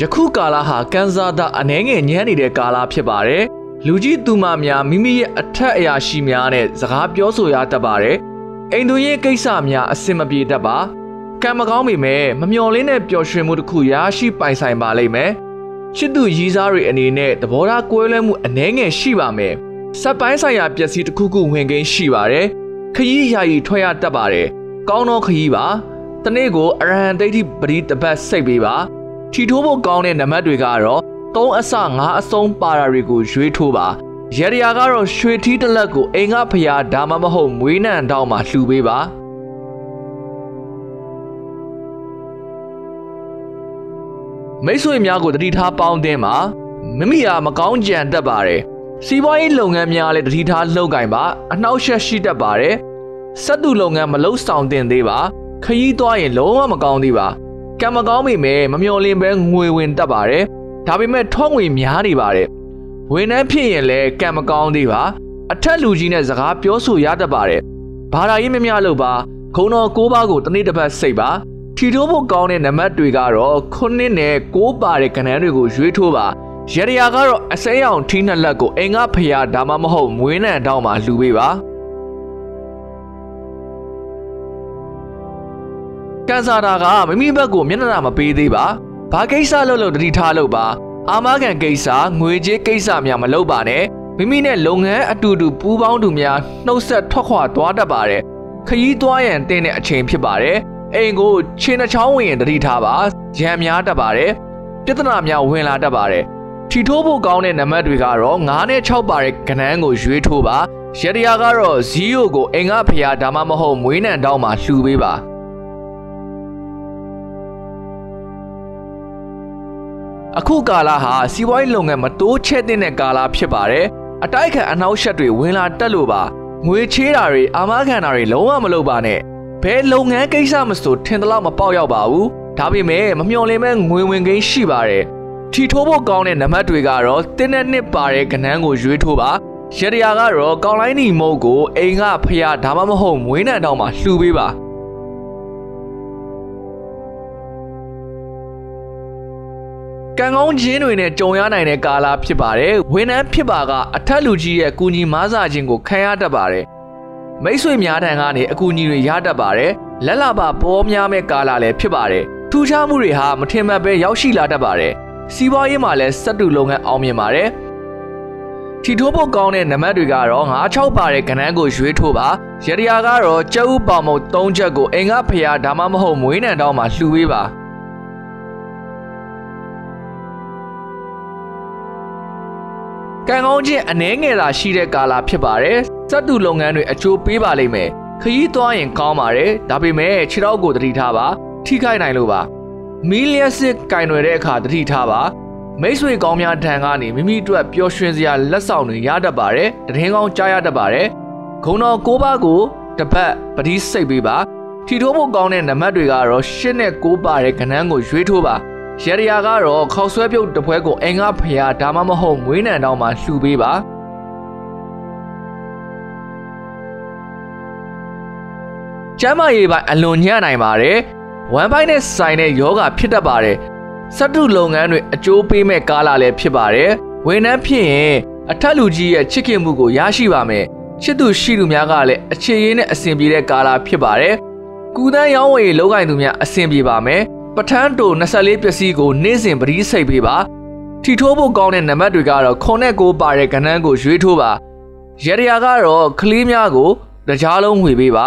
ယခုကာလဟာကန်ဆာတာအနှဲငယ်ညံ့နေတဲ့ကာလဖြစ်ပါတယ်လူကြီးသူမများမိမိရဲ့အထက်အရာရှိများနဲ့စကားပြောဆိုရတတ်ပါတယ်အိမ်သူရဲ့ကိစ္စများအဆင်မပြေတတ်ပါကံမကောင်းပေမဲ့မမျော်လင့်တဲ့ပျော်ရွှင်မှုတစ်ခုရရှိပိုင်ဆိုင်ပါလိမ့်မယ်ချစ်သူရည်စားတွေအနေနဲ့သဘောထားကွဲလွဲမှုအနှဲငယ်ရှိပါမယ်စက်ပိုင်းဆိုင်ရာပျက်စီးတစ်ခုခုဝင်ကိန်းရှိပါတယ်ခရီးယာယီထွက်ရတတ်ပါတယ်ကောင်းသောခရီးပါတနေ့ကိုအရဟံဒိဋ္ဌိပရိတပတ်စိတ်ပေးပါ ထီထိုးဖို့ကောင်းတဲ့နံပါတ်တွေကတော့3အစ5အစုံပါရာတွေကိုရွေးထိုးပါရရယာကတော့ရွှေထီးတစ်လက်ကိုအိမ်ကဖျားဒါမှမဟုတ်မွေးနံတောင်းမှလှူပေးပါမိတ်ဆွေများကိုတတိထားပေါင်းတင်ပါမိမိဟာမကောင်းကြံတတ်ပါတယ်စီးပွားရေးလုပ်ငန်းများလည်းတတိထားလှုပ်ကင်ပါအနှောက်အယှက်ရှိတတ်ပါတယ်စက်တူလုပ်ငန်းမလုပ်ဆောင်တင်သေးပါခရီးသွားရင်လုံးဝမကောင်းသေးပါ ကံမကောင်းပေမဲ့မမျော်လင့်ပဲငွေဝင်တတ်ပါတယ်ဒါပေမဲ့ထောငွေများနေပါတယ်ဝန်ထမ်းဖြစ်ရင်လည်းကံမကောင်းသေးပါအထက်လူကြီးနဲ့စကားပြောဆိုရတတ်ပါတယ်ဘာသာရေးမများလို့ပါခုံတော်ကိုးပါးကိုတနေ့တစ်ပတ်စိတ်ပါထီထိုးဖို့ကောင်းတဲ့နံပါတ်တွေကတော့ခုနှစ်နဲ့ကိုးပါတဲ့ကဏ္ဍတွေကိုရွေးထိုးပါရရယာကတော့အစိမ်းအောင်ထီးနှစ်လက်ကိုအိမ်ကဖျားဒါမှမဟုတ်မွေးနံတောင်းမှလှူပေးပါ ကန်ဆာတာကမိမိဘက်ကိုမျက်နှာမပေးသေးပါဘာကိစ္စလုပ်လို့တတိထားလို့ပါအာမခံကိစ္စငွေကြေးကိစ္စများမလုပ်ပါနဲ့မိမိနဲ့လုပ်ငန်းအတူတူပူးပေါင်းသူများနှုတ်ဆက်ထွက်ခွာသွားတတ်ပါတယ်ခရီးသွားရန်တင်းတဲ့အချိန်ဖြစ်ပါတယ်အိမ်ကိုခြေနှချောင်းဝင်ရင်တတိထားပါရံများတတ်ပါတယ်ပြဿနာများဝင်လာတတ်ပါတယ်ထီထိုးဖို့ကောင်းတဲ့နံပါတ်တွေကတော့9နဲ့6ပါတဲ့ကဏ္ဍကိုရွေးထိုးပါရတရာကတော့0ကိုအိမ်ကဖျားဒါမှမဟုတ်မွေးနံတောင်းမှလှူပေးပါ အခုကာလဟာစီးပွားရေးလုပ်ငန်းမတိုးချဲ့တဲ့ကာလဖြစ်ပါတယ်အတိုက်ခံအနောက်ရှက်တွေဝင်လာတက်လို့ပါငွေချေးတာတွေအာမခံတာတွေလုံးဝမလုပ်ပါနဲ့ဘယ်လုပ်ငန်းကိစ္စမဆိုထင်သလောက်မပေါက်ရောက်ပါဘူးဒါပေမဲ့မမျှော်လင့်မဲ့ငွေဝင်ကိန်းရှိပါတယ်ထီထိုးဖို့ကောင်းတဲ့နံပါတ်တွေကတော့တင်းနဲ့နှစ်ပါတဲ့ကဏ္ဍကိုရွေးထိုးပါရတရာကတော့ကောင်းလိုင်းနီမုတ်ကိုအိမ်ကဖျားဒါမှမဟုတ်မွေးနံတောင်မှလှူပေးပါ ကံကောင်းခြင်းတွေနဲ့ကြုံရနိုင်တဲ့ကာလဖြစ်ပါတယ်။ဝန်ထမ်းဖြစ်ပါကအထက်လူကြီးရဲ့အကူအညီမားစာခြင်းကိုခံရတတ်ပါတယ်။မိတ်ဆွေများထံကနေအကူအညီတွေရတတ်ပါတယ်။လက်လာပါပေါ်များမဲ့ကာလလည်းဖြစ်ပါတယ်။ထူးခြားမှုတွေဟာမထင်မှတ်ပဲရောက်ရှိလာတတ်ပါတယ်။စီးပွားရေးမှာလည်းစက်တူလုပ်ငန်းအောင်မြင်ပါတယ်။ထီထိုးဖို့ကောင်းတဲ့နံပါတ်တွေကတော့96ပါတဲ့ကဏ္ဍကိုရွေးထိုးပါရရကတော့ကျုပ်ပေါင်မုတ်3ချက်ကိုအိမ်ကဖျားဒါမှမဟုတ်မွေးနံတောင်းမှလှူပေးပါ။ ကံကောင်းခြင်းအနှဲငယ်သာရှိတဲ့ကာလဖြစ်ပါတယ်စက်တူလုပ်ငန်းတွေအကျိုးပေးပါလိမ့်မယ်ခရီးသွားရင်ကောင်းပါတယ်ဒါပေမဲ့ခြေထောက်ကိုတတိထားပါထိခိုက်နိုင်လို့ပါမီလျက်စစ်ကင်ွယ်တဲ့အခါတတိထားပါမိတ်ဆွေကောင်းများထံကနေမိမိအတွက်ပျော်ရွှင်စရာလက်ဆောင်တွေရတတ်ပါတယ်တရင်ကောင်းကြားရတတ်ပါတယ်ဂုံတော်ကိုးပါးကိုတပတ်ပတိစိတ်ပေးပါထီထိုးဖို့ကောင်းတဲ့နံပါတ်တွေကတော့၈နဲ့၉ပါတဲ့ကဏ္ဍကိုရွေးထိုးပါ ရရယာကတော့ခောက်ဆွဲပြုတ်တစ်ပွဲကိုအင်္ဂဖျားဒါမှမဟုတ်မွေးနံတောင်းမှလှူပေးပါကျမ်းမာရေးပိုင်းအလွန်ညံ့နိုင်ပါတယ်ဝမ်ပိုင်းနဲ့ဆိုင်တဲ့ယောဂဖြစ်တတ်ပါတယ်စက်တုလုပ်ငန်းတွေအကျိုးပေးမဲ့ကာလလည်းဖြစ်ပါတယ်ဝန်ထမ်းဖြစ်ရင်အထက်လူကြီးရဲ့ချစ်ခင်မှုကိုရရှိပါမယ်ချစ်သူရှိသူများကလည်းအခြေရင်းနဲ့အဆင်ပြေတဲ့ကာလဖြစ်ပါတယ်ကုသန်းရောင်းဝယ်ရေးလုပ်ကိုင်သူများအဆင်ပြေပါမယ် ပထန်းတို24ပစ္စည်းကိုနေ့စဉ်ပရိစိတ်ပေးပါထီထိုးဖို့ကောင်းတဲ့နံပါတ်တွေကတော့ခုနဲ့ကိုပါတဲ့ကဏ္ဍကိုရွေးထိုးပါရရယာကတော့ကလေးများကိုတကြားလုံးဝေပေးပါ